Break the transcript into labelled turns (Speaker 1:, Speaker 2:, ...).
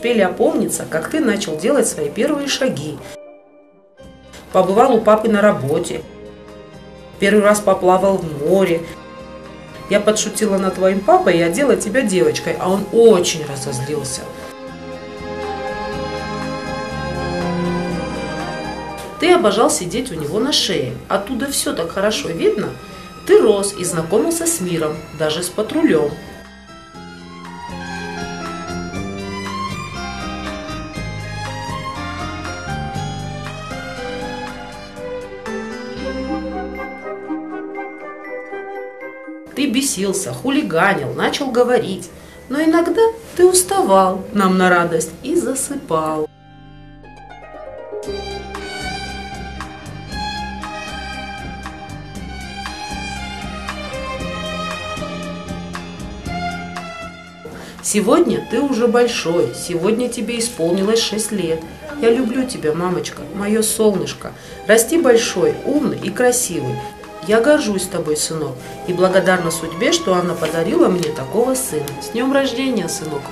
Speaker 1: успели опомниться, как ты начал делать свои первые шаги. Побывал у папы на работе. Первый раз поплавал в море. Я подшутила над твоим папой и одела тебя девочкой, а он очень разозлился. Ты обожал сидеть у него на шее. Оттуда все так хорошо видно. Ты рос и знакомился с миром, даже с патрулем. Ты бесился, хулиганил, начал говорить. Но иногда ты уставал нам на радость и засыпал. Сегодня ты уже большой, сегодня тебе исполнилось 6 лет. Я люблю тебя, мамочка, мое солнышко. Расти большой, умный и красивый. Я горжусь тобой, сынок, и благодарна судьбе, что она подарила мне такого сына. С днем рождения, сынок!